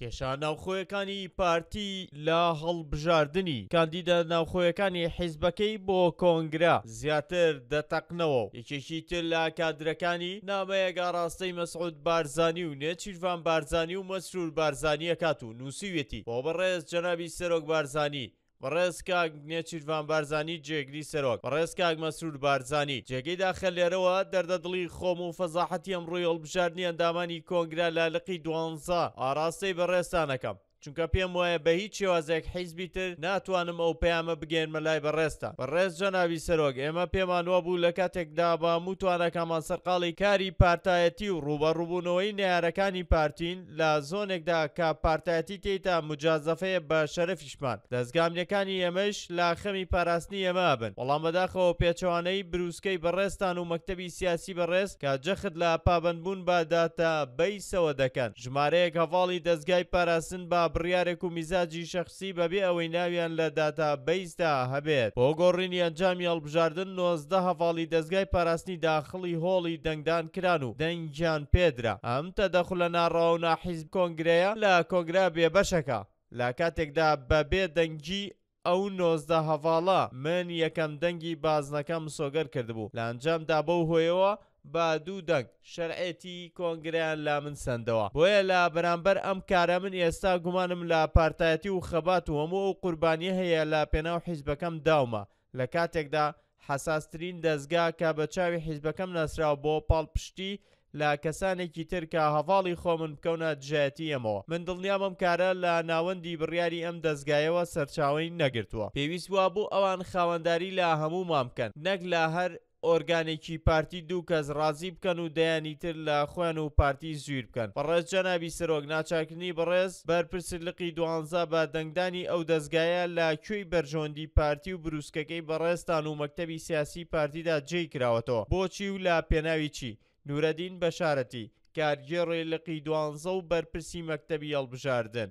کێشە ناوخۆیەکانی پارتی لە هەڵبژاردنی کاندیدە ناوخۆیەکانی حیزبەکەی بۆ کۆنگرە زیاتر دەتەقنەوە و یەکێکی تر لە کادرەکانی نامەیەگا ڕاستەی مەسعود بارزانانی و نێچیرڤان بارزانانی و مەسرور بارزانانیەکات و نووسیویەتی بۆ بەڕێز جەنابی سەرۆک بارزانانی بەڕێز کاک نێچیرڤان بارزانی جێگری سەرۆک، بەڕێز کاک مەسرور بارزانی جێگەی داخە لێرەوە دەردە دڵی خۆم و فەزاحەتی ئەمڕۆی هەڵبژاردنی ئەندامانی کۆنگرە لە لقی دوانزە ئاراستەی بەڕێزتان ئەکەم چونکە پێم وایە بە هیچ شێوازێک حیزبی تر ناتوانم ئەو پەیامە بگەیەنمە لای بەڕێزتان بەڕێز جەنابی سەرۆک ئێمە پێمان وابوو لە کاتێکدا بە هەموو تواناکامان سەرقاڵی کاری پارتایەتی و ڕووبەڕووبوونەوەی نەیارەکانی پارتین لە زۆنێکدا کە پارتایەتی تێیتا موجازەفەیە بە شەرەفی پشتمان دەزگا ئەمنیەکانی ئێمەیش لە خەمی پاراستنی ئێمە ئەبن وەڵام بەداخەوە پێچەوانەی بروسکەی بەڕێزتان و مەکتەبی سیاسی بەڕێز کە جەخت لە پابەند بوون بە داتا بەیسەوە دەکەن ژمارەیەک هەڤاڵی دەزگای پاراستن بە بڕیارێک و میزاجی شەخسی بەبێ ئەوەی ناویان لە داتا بەیسدا هەبێت بۆ گۆڕینی ئەنجامی هەڵبژاردن نۆزدە هەڤاڵی دەزگای پاراستنی داخڵی هۆڵی دەنگدان کران و دەنگیان پێدرا ئەم تەدەخولە ناڕەوا و ناحیزب کۆنگرەیە لە کۆنگرە بێبەشەکە لە کاتێکدا بە بێ دەنگی ئەو نۆزدە هەڤاڵە من یەکەم دەنگی بازنەکەم مسۆگەر کردبوو، لە ئەنجامدا بەو هۆیەوە بە دوو دەنگ شەرعێتی کۆنگرەیان لا من سەندەوە، بۆیە لە بەرامبەر ئەم کارە من ئێستا گومانم لە پارتایەتی و خەبات و هەموو ئەو قوربانیە هەیە لە پێناو حیزبەکەم داومە، لە کاتێکدا حەساسترین دەزگا کە بە چاوی حیزبەکەم ناسراوە بۆ پاڵپشتی لە کەسانێکی تر کە هەڤاڵی خۆمن بکەونە دژایەتی ئێمەوە من دڵنیام ئەم کارە لە ناوەندی بڕیاری ئەم دەزگایەوە سەرچاوەی نەگرتووە پێویست وابوو ئەوان خاوەنداری لە هەموومان بکەن نەک لە هەر ئۆرگانێکی پارتی دوو کەس ڕازی بکەن و دەیانی تر لە خۆیان و پارتی زویر بکەن بەڕێز جەنابی سەرۆک ناچارکردنی بەڕێز بەرپرس لقی دوانزە بە دەنگدانی ئەو دەزگایە لە کوێی بەرژەوەندی پارتی و بروسکەکەی بەڕێزتان و مەکتەبی سیاسی پارتیدا جێی کراوەتەوە بۆچی و لە پێناوی چی نورەدین بەشارەتی کارگێڕی لقی دوانزە و بەرپرسی مەکتەبی هەڵبژاردن.